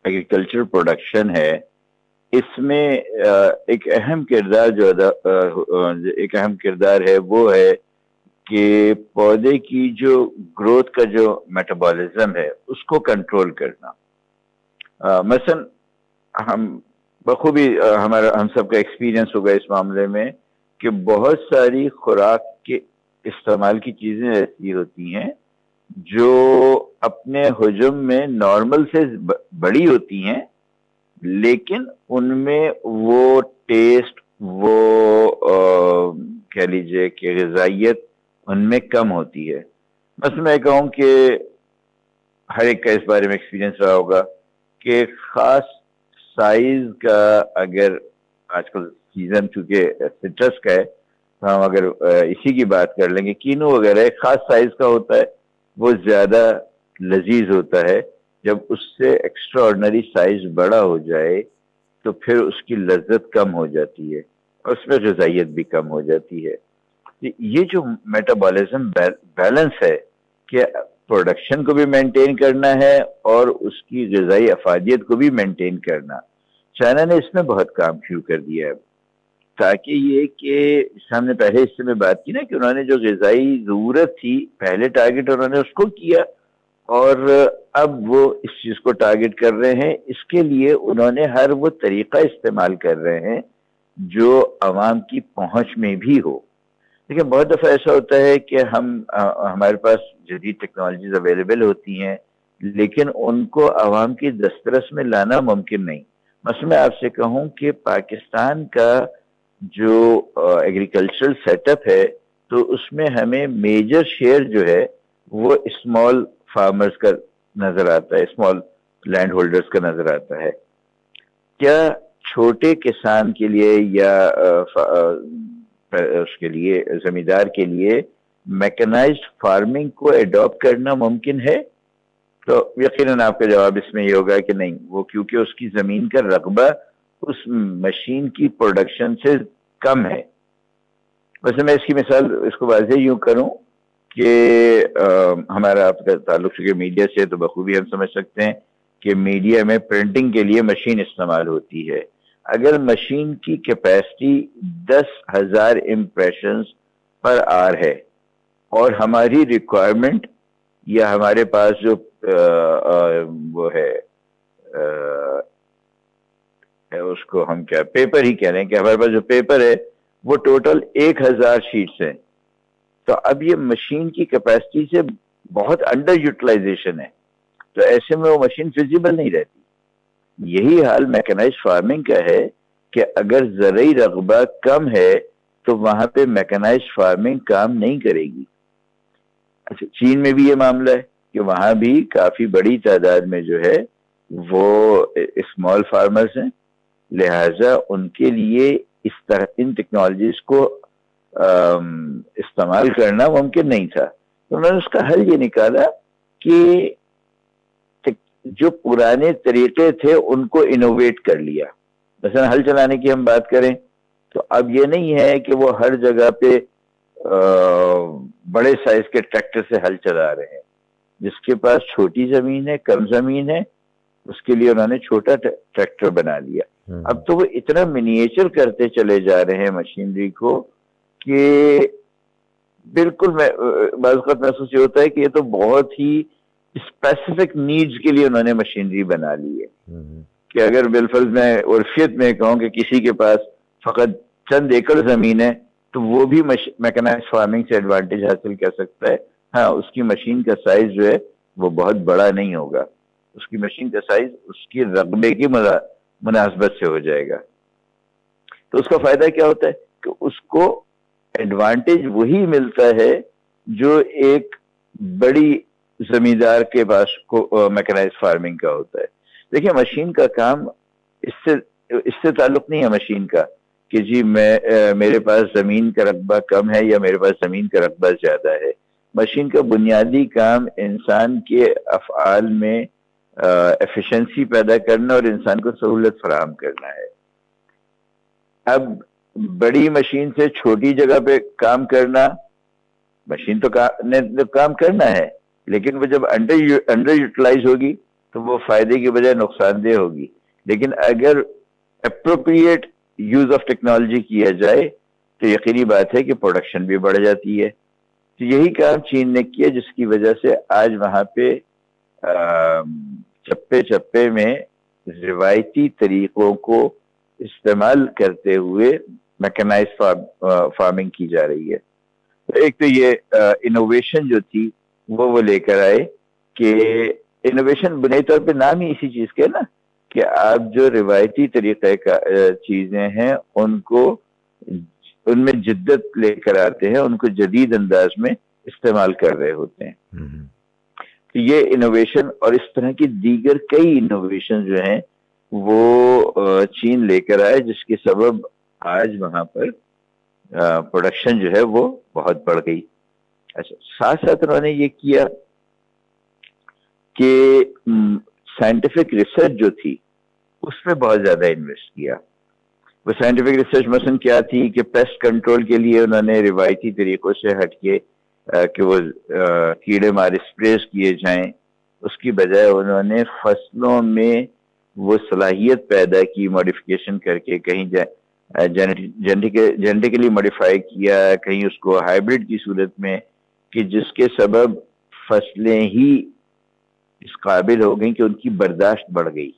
ایگریکلچر پروڈکشن ہے، اس میں ایک اہم کردار جو ایک اہم کردار ہے، وہ ہے کہ پودے کی جو گروتھ کا جو میٹابولزم ہے، اس کو کنٹرول کرنا۔ مثلا ہم بخوبی ہمارا، ہم سب کا ایکسپیرینس ہوگا اس معاملے میں کہ بہت ساری خوراک کے استعمال کی چیزیں ایسی ہوتی ہیں جو اپنے حجم میں نارمل سے بڑی ہوتی ہیں، لیکن ان میں وہ ٹیسٹ وہ کہہ لیجیے کہ غذائیت ان میں کم ہوتی ہے۔ بس میں کہوں کہ ہر ایک کا اس بارے میں ایکسپیرینس رہا ہوگا کہ خاص سائز کا اگر آج کل سیزن چونکہ سٹرس کا ہے، تو ہم اگر اسی کی بات کر لیں گے، کینو وغیرہ، خاص سائز کا ہوتا ہے، وہ زیادہ لذیذ ہوتا ہے، جب اس سے ایکسٹرا آرڈنری سائز بڑا ہو جائے، تو پھر اس کی لذت کم ہو جاتی ہے اور اس میں غذائیت بھی کم ہو جاتی ہے۔ جی، یہ جو میٹابولزم بیلنس ہے کہ پروڈکشن کو بھی مینٹین کرنا ہے اور اس کی غذائی افادیت کو بھی مینٹین کرنا۔ چائنا نے اس میں بہت کام شروع کر دیا ہے۔ تاکہ یہ کہ ہم نے پہلے اس سے میں بات کی نا کہ انہوں نے جو غذائی ضرورت تھی، پہلے ٹارگٹ انہوں نے اس کو کیا۔ اور اب وہ اس چیز کو ٹارگٹ کر رہے ہیں۔ اس کے لیے انہوں نے ہر وہ طریقہ استعمال کر رہے ہیں جو عوام کی پہنچ میں بھی ہو۔ لیکن بہت دفعہ ایسا ہوتا ہے کہ ہم ہمارے پاس جدید ٹیکنالوجیز اویلیبل ہوتی ہیں، لیکن ان کو عوام کی دسترس میں لانا ممکن نہیں۔ مثلا میں آپ سے کہوں کہ پاکستان کا جو ایگریکلچرل سیٹ اپ ہے، تو اس میں ہمیں میجر شیئر جو ہے وہ اسمال فارمرز کا نظر آتا ہے اسمال لینڈ ہولڈرز کا نظر آتا ہے۔ کیا چھوٹے کسان کے لیے یا اس کے لیے، زمیندار کے لیے میکنائزڈ فارمنگ کو اڈاپٹ کرنا ممکن ہے؟ تو یقیناً آپ کا جواب اس میں یہ ہوگا کہ نہیں، وہ کیونکہ اس کی زمین کا رقبہ اس مشین کی پروڈکشن سے کم ہے۔ ویسے میں اس کی مثال، اس کو واضح یوں کروں کہ ہمارا آپ کا تعلق چونکہ میڈیا سے تو بخوبی ہم سمجھ سکتے ہیں کہ میڈیا میں پرنٹنگ کے لیے مشین استعمال ہوتی ہے۔ اگر مشین کی کیپیسٹی دس ہزار امپریشنز پر آر ہے اور ہماری ریکوائرمنٹ یا ہمارے پاس جو وہ ہے اس کو ہم کیا پیپر ہی کہہ رہے ہیں کہ ہمارے پاس جو پیپر ہے وہ ٹوٹل ایک ہزار شیٹس ہیں۔ تو اب یہ مشین کی کیپیسٹی سے بہت انڈر یوٹیلائزیشن ہے۔ تو ایسے میں وہ مشین فزیبل نہیں رہتی۔ یہی حال میکنائز فارمنگ کا ہے کہ اگر زرعی رقبہ کم ہے تو وہاں پہ میکنائز فارمنگ کام نہیں کرے گی۔ اچھا چین میں بھی یہ معاملہ ہے کہ وہاں بھی کافی بڑی تعداد میں جو ہے وہ اسمال فارمرز ہیں۔ لہٰذا ان کے لیے اس طرح ان ٹیکنالوجیز کو استعمال کرنا ممکن نہیں تھا۔ تو انہوں نے اس کا حل یہ نکالا کہ جو پرانے طریقے تھے ان کو انوویٹ کر لیا۔ مثلا ہل چلانے کی ہم بات کریں تو اب یہ نہیں ہے کہ وہ ہر جگہ پہ بڑے سائز کے ٹریکٹر سے ہل چلا رہے ہیں۔ جس کے پاس چھوٹی زمین ہے کم زمین ہے اس کے لیے انہوں نے چھوٹا ٹریکٹر بنا لیا۔ اب تو وہ اتنا منیچر کرتے چلے جا رہے ہیں مشینری کو۔ کہ بالکل بعض اوقات محسوس یہ ہوتا ہے کہ یہ تو بہت ہی اسپیسیفک نیڈز کے لیے انہوں نے مشینری بنا لی ہے۔ کہ اگر بالفرض میں عرفیت میں کہوں کہ کسی کے پاس فقط چند ایکڑ زمین ہے تو وہ بھی میکنائز فارمنگ سے ایڈوانٹیج حاصل کر سکتا ہے۔ ہاں اس کی مشین کا سائز جو ہے وہ بہت بڑا نہیں ہوگا۔ اس کی مشین کا سائز اس کی رقبے کی منا- مناسبت سے ہو جائے گا۔ تو اس کا فائدہ کیا ہوتا ہے؟ کہ اس کو ایڈوانٹیج وہی ملتا ہے جو ایک بڑی زمیندار کے پاس کو میکنائز فارمنگ کا ہوتا ہے۔ دیکھیں مشین کا کام اس سے اس سے تعلق نہیں ہے مشین کا کہ جی میں میرے پاس زمین کا رقبہ کم ہے یا میرے پاس زمین کا رقبہ زیادہ ہے۔ مشین کا بنیادی کام انسان کے افعال میں ایفیشنسی پیدا کرنا اور انسان کو سہولت فراہم کرنا ہے۔ اب بڑی مشین سے چھوٹی جگہ پہ کام کرنا، مشین تو نے تو کام کرنا ہے، لیکن وہ جب انڈر انڈر یوٹیلائز ہوگی تو وہ فائدے کی بجائے نقصان دہ ہوگی۔ لیکن اگر اپروپریٹ یوز آف ٹیکنالوجی کیا جائے تو یقینی بات ہے کہ پروڈکشن بھی بڑھ جاتی ہے۔ تو یہی کام چین نے کیا، جس کی وجہ سے آج وہاں پہ چپے چپے میں روایتی طریقوں کو استعمال کرتے ہوئے میکنائز فارمنگ کی جا رہی ہے۔ تو ایک تو یہ انوویشن جو تھی وہ وہ لے کر آئے کہ انوویشن بنائی طور پہ نام ہی اسی چیز کے نا کہ آپ جو روایتی طریقہ کا چیزیں ہیں ان کو ان میں جدت لے کر آتے ہیں ان کو جدید انداز میں استعمال کر رہے ہوتے ہیں۔ تو یہ انوویشن اور اس طرح کی دیگر کئی انوویشن جو ہیں وہ چین لے کر آئے، جس کے سبب آج وہاں پر پروڈکشن جو ہے وہ بہت بڑھ گئی۔ اچھا ساتھ ساتھ انہوں نے یہ کیا کہ سائنٹیفک ریسرچ جو تھی، اس پہ بہت زیادہ انویسٹ کیا۔ وہ سائنٹیفک ریسرچ مثلاً کیا تھی کہ پیسٹ کنٹرول کے لیے انہوں نے روایتی طریقوں سے ہٹ کے کہ وہ کیڑے مار اسپریز کیے جائیں۔ اس کی بجائے انہوں نے فصلوں میں وہ صلاحیت پیدا کی ماڈیفکیشن کر کے کہیں جینٹیکلی ماڈیفائی کیا کہیں اس کو ہائیبرڈ کی صورت میں کہ جس کے سبب فصلیں ہی اس قابل ہو گئیں کہ ان کی برداشت بڑھ گئی۔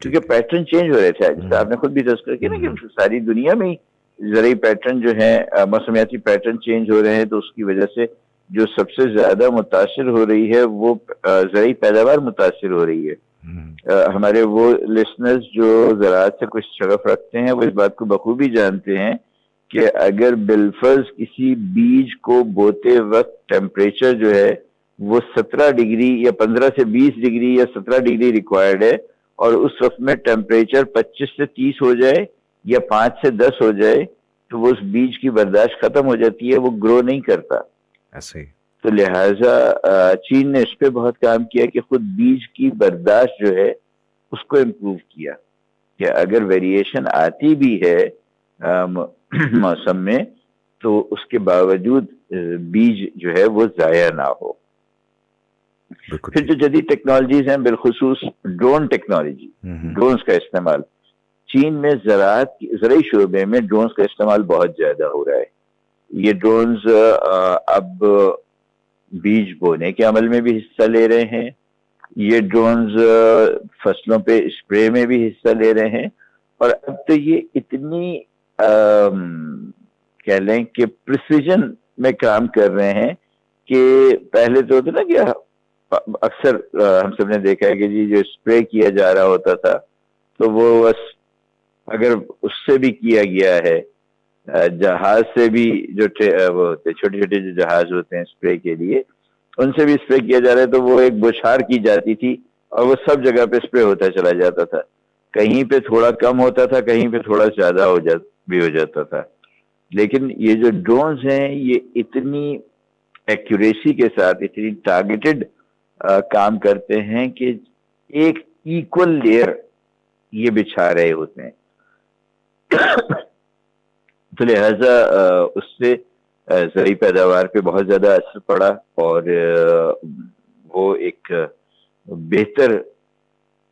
کیونکہ پیٹرن چینج ہو رہے تھے۔ جیسے آپ نے خود بھی تذکر کیا نا کہ ساری دنیا میں زرعی پیٹرن جو ہے موسمیاتی پیٹرن چینج ہو رہے ہیں تو اس کی وجہ سے جو سب سے زیادہ متاثر ہو رہی ہے وہ زرعی پیداوار متاثر ہو رہی ہے۔ ہمارے وہ لسنرز جو زراعت سے کچھ شغف رکھتے ہیں، وہ اس بات کو بخوبی جانتے ہیں کہ اگر بالفرض کسی بیج کو بوتے وقت ٹیمپریچر جو ہے، وہ سترہ ڈگری یا پندرہ سے بیس ڈگری یا سترہ ڈگری ریکوائرڈ ہے اور اس وقت میں ٹیمپریچر پچیس سے تیس ہو جائے یا پانچ سے دس ہو جائے، تو وہ اس بیج کی برداشت ختم ہو جاتی ہے، وہ گرو نہیں کرتا۔ ایسے ہی۔ تو لہٰذا چین نے اس پہ بہت کام کیا کہ خود بیج کی برداشت جو ہے اس کو امپروو کیا کہ اگر ویریشن آتی بھی ہے موسم میں تو اس کے باوجود بیج جو ہے وہ ضائع نہ ہو۔ پھر جو جدید ٹیکنالوجیز ہیں بالخصوص ڈرون ٹیکنالوجی ڈرونز کا استعمال۔ چین میں زراعت کی- زرعی شعبے میں ڈرونز کا استعمال بہت زیادہ ہو رہا ہے۔ یہ ڈرونز اب بیج بونے کے عمل میں بھی حصہ لے رہے ہیں۔ یہ ڈرونز فصلوں پہ اسپرے میں بھی حصہ لے رہے ہیں۔ اور اب تو یہ اتنی کہہ لیں کہ پرسیجن میں کام کر رہے ہیں کہ پہلے تو ہوتا نا کہ اکثر ہم سب نے دیکھا ہے کہ جی جو اسپرے کیا جا رہا ہوتا تھا تو وہ بس اگر اس سے بھی کیا گیا ہے جہاز سے بھی جو وہ ہوتے چھوٹے چھوٹے جو جہاز ہوتے ہیں اسپرے کے لیے، ان سے بھی اسپرے کیا جا رہا ہے، تو وہ ایک بوچھار کی جاتی تھی اور وہ سب جگہ پہ اسپرے ہوتا چلا جاتا تھا۔ کہیں پہ تھوڑا کم ہوتا تھا، کہیں پہ تھوڑا زیادہ ہو بھی ہو جاتا تھا۔ لیکن یہ جو ڈرونز ہیں، یہ اتنی ایکوریسی کے ساتھ، اتنی ٹارگیٹڈ کام کرتے ہیں کہ ایک ایکول لیئر یہ بچھا رہے ہوتے ہیں۔ تو لہذا اس سے زرعی پیداوار پہ بہت زیادہ اثر پڑا اور وہ ایک بہتر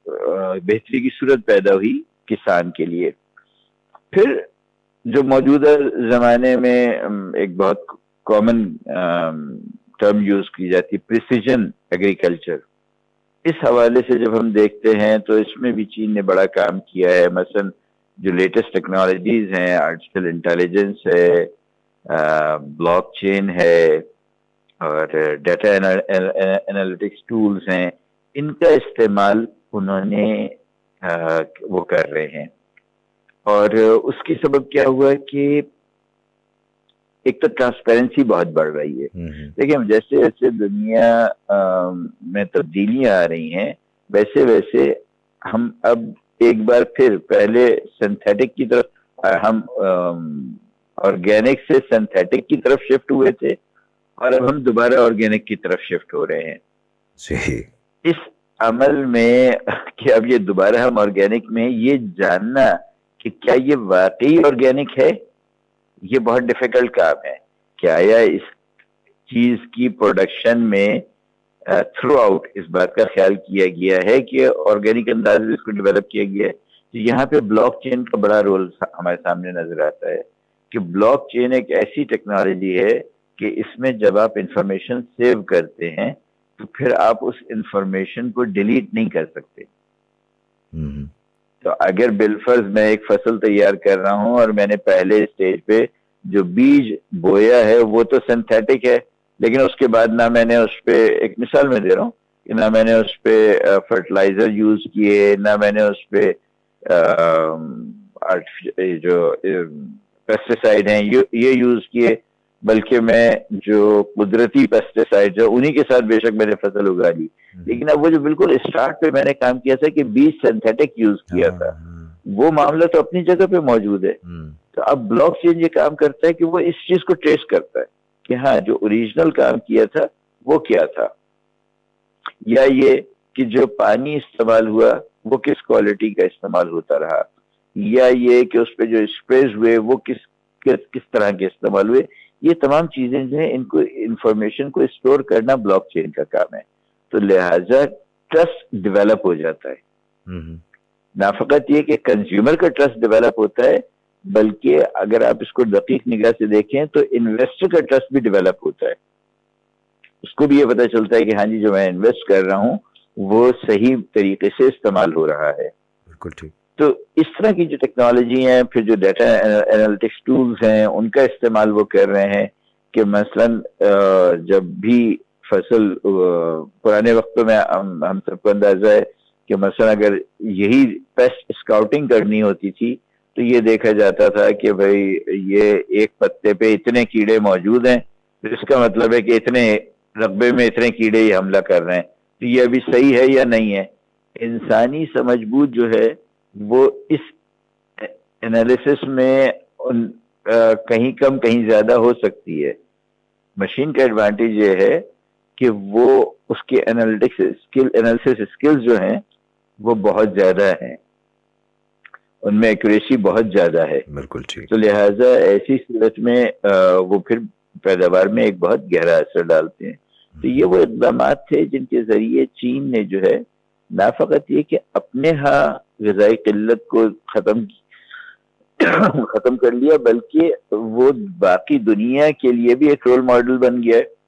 بہتری کی صورت پیدا ہوئی کسان کے لیے۔ پھر جو موجودہ زمانے میں ایک بہت کامن ٹرم یوز کی جاتی ہے پریسیجن ایگریکلچر اس حوالے سے جب ہم دیکھتے ہیں تو اس میں بھی چین نے بڑا کام کیا ہے۔ مثلا جو لیٹسٹ ٹیکنالوجیز ہیں آرٹیفیشل انٹیلیجنس ہے بلاک چین ہے اور ڈیٹا انالیٹکس ٹولز ہیں ان کا استعمال انہوں نے وہ کر رہے ہیں۔ اور اس کی سبب کیا ہوا کہ ایک تو ٹرانسپیرنسی بہت بڑھ رہی ہے۔ دیکھیں جیسے جیسے دنیا میں تبدیلیاں آ رہی ہیں ویسے ویسے ہم اب ایک بار پھر پہلے سنتھیٹک کی طرف ہم آرگینک سے سنتھیٹک کی طرف شفٹ ہوئے تھے اور اب ہم دوبارہ آرگینک کی طرف شفٹ ہو رہے ہیں۔ جی۔ اس عمل میں کہ اب یہ دوبارہ ہم آرگینک میں یہ جاننا کہ کیا یہ واقعی آرگینک ہے؟ یہ بہت ڈیفیکلٹ کام ہے۔ کہ آیا اس چیز کی پروڈکشن میں تھرو آؤٹ اس بات کا خیال کیا گیا ہے کہ آرگینک انداز میں اس کو ڈیولپ کیا گیا ہے تو یہاں پہ بلاک چین کا بڑا رول ہمارے سامنے نظر آتا ہے کہ بلاک چین ایک ایسی ٹیکنالوجی ہے کہ اس میں جب آپ انفارمیشن سیو کرتے ہیں تو پھر آپ اس انفارمیشن کو ڈیلیٹ نہیں کر سکتے۔ تو اگر بالفرض میں ایک فصل تیار کر رہا ہوں اور میں نے پہلے اسٹیج پہ جو بیج بویا ہے وہ تو سنتھیٹک ہے۔ لیکن اس کے بعد نہ میں نے اس پہ ایک مثال میں دے رہا ہوں کہ نہ میں نے اس پہ فرٹیلائزر یوز کیے نہ میں نے اس پہ جو پیسٹیسائڈ ہیں یہ یوز کیے بلکہ میں جو قدرتی پیسٹیسائڈ ہے انہی کے ساتھ بے شک میں نے فصل اگا لی لیکن اب وہ جو بالکل اسٹارٹ پہ میں نے کام کیا تھا کہ بیج سنتھیٹک یوز کیا تھا۔ ہاں، وہ معاملہ تو اپنی جگہ پہ موجود ہے۔ تو اب بلاک چین یہ کام کرتا ہے کہ وہ اس چیز کو ٹریس کرتا ہے۔ کہ ہاں جو اوریجنل کام کیا تھا وہ کیا تھا؟ یا یہ کہ جو پانی استعمال ہوا وہ کس کوالٹی کا استعمال ہوتا رہا؟ یا یہ کہ اس پہ جو اسپریز ہوئے وہ کس کس طرح کے استعمال ہوئے؟ یہ تمام چیزیں جو ہیں ان کو انفارمیشن کو اسٹور کرنا بلاک چین کا کام ہے۔ تو لہٰذا ٹرسٹ ڈیولپ ہو جاتا ہے۔ نہ فقط یہ کہ کنزیومر کا ٹرسٹ ڈیولپ ہوتا ہے بلکہ اگر آپ اس کو دقیق نگاہ سے دیکھیں تو انویسٹر کا ٹرسٹ بھی ڈیولپ ہوتا ہے۔ اس کو بھی یہ پتہ چلتا ہے کہ ہاں جی جو میں انویسٹ کر رہا ہوں وہ صحیح طریقے سے استعمال ہو رہا ہے۔ بالکل ٹھیک۔ تو اس طرح کی جو ٹیکنالوجی ہیں پھر جو ڈیٹا انالیٹکس ٹولز ہیں ان کا استعمال وہ کر رہے ہیں کہ مثلا جب بھی فصل پرانے وقتوں میں ہم ہم سب کو اندازہ ہے کہ مثلا اگر یہی پیسٹ اسکاؤٹنگ کرنی ہوتی تھی تو یہ دیکھا جاتا تھا کہ بھائی یہ ایک پتے پہ اتنے کیڑے موجود ہیں تو اس کا مطلب ہے کہ اتنے رقبے میں اتنے کیڑے ہی حملہ کر رہے ہیں۔ تو یہ ابھی صحیح ہے یا نہیں ہے؟ انسانی سمجھ بوجھ جو ہے، وہ اس انالیسس میں ان کہیں کم کہیں زیادہ ہو سکتی ہے۔ مشین کا ایڈوانٹیج یہ ہے کہ وہ اس کے انالیٹکس اسکل انالیسس اسکلز جو ہیں، وہ بہت زیادہ ہیں۔ ان میں ایکوریسی بہت زیادہ ہے۔ بالکل ٹھیک۔ تو لہٰذا ایسی صورت میں وہ پھر پیداوار میں ایک بہت گہرا اثر ڈالتے ہیں۔ تو یہ وہ اقدامات تھے جن کے ذریعے چین نے جو ہے نہ فقط یہ کہ اپنے ہاں غذائی قلت کو ختم ختم کر لیا بلکہ وہ باقی دنیا کے لیے بھی ایک رول ماڈل بن گیا۔ ہے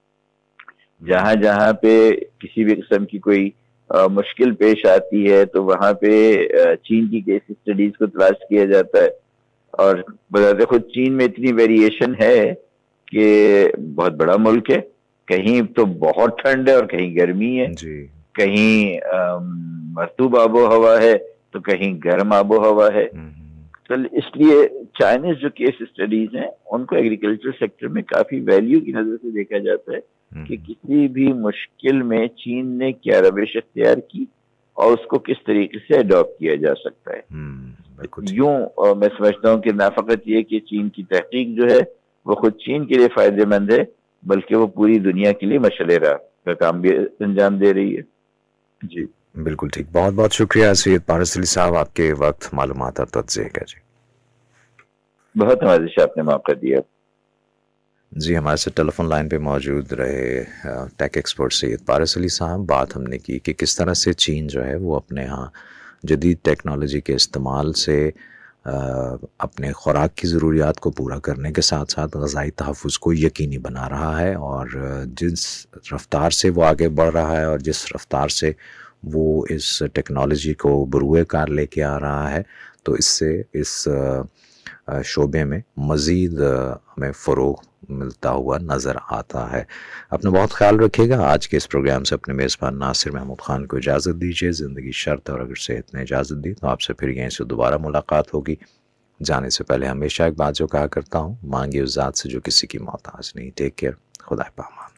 جہاں جہاں پہ کسی بھی قسم کی کوئی مشکل پیش آتی ہے تو وہاں پہ چین کی کیس اسٹڈیز کو تلاش کیا جاتا ہے۔ اور بذات خود چین میں اتنی ویریشن ہے کہ بہت بڑا ملک ہے۔ کہیں تو بہت ٹھنڈ ہے اور کہیں گرمی ہے۔ جی۔ کہیں مرتوب آب و ہوا ہے تو کہیں گرم آب و ہوا ہے۔ تو اس لیے چائنیز جو کیس اسٹڈیز ہیں ان کو ایگریکلچر سیکٹر میں کافی ویلیو کی نظر سے دیکھا جاتا ہے۔ کہ کسی بھی مشکل میں چین نے کیا روش اختیار کی اور اس کو کس طریقے سے اڈاپٹ کیا جا سکتا ہے۔ یوں میں سمجھتا ہوں کہ نہ فقط یہ کہ چین کی تحقیق جو ہے وہ خود چین کے لیے فائدے مند ہے بلکہ وہ پوری دنیا کے لیے مشعل راہ کا کام بھی انجام دے رہی ہے۔ جی بالکل ٹھیک۔ بہت بہت شکریہ سید پارس علی صاحب آپ کے وقت معلومات اور تجزیے کا جی۔ بہت نوازش آپ نے موقع دیا۔ جی ہمارے سے ٹیلی فون لائن پہ موجود رہے ٹیک ایکسپرٹ سید پارس علی صاحب۔ بات ہم نے کی کہ کس طرح سے چین جو ہے وہ اپنے ہاں جدید ٹیکنالوجی کے استعمال سے اپنے خوراک کی ضروریات کو پورا کرنے کے ساتھ ساتھ غذائی تحفظ کو یقینی بنا رہا ہے اور جس رفتار سے وہ آگے بڑھ رہا ہے اور جس رفتار سے وہ اس ٹیکنالوجی کو بروئے کار لے کے آ رہا ہے تو اس سے اس آ، شعبے میں مزید ہمیں فروغ ملتا ہوا نظر آتا ہے۔ اپنا بہت خیال رکھیے گا۔ آج کے اس پروگرام سے اپنے میزبان ناصر محمود خان کو اجازت دیجیے۔ زندگی شرط اور اگر صحت نے اجازت دی تو آپ سے پھر یہیں سے دوبارہ ملاقات ہوگی۔ جانے سے پہلے ہمیشہ ایک بات جو کہا کرتا ہوں مانگی اس ذات سے جو کسی کی محتاج نہیں۔ ٹیک کیئر خدا پامان